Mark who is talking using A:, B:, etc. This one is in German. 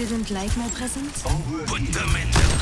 A: Didn't like my present?
B: Put them in the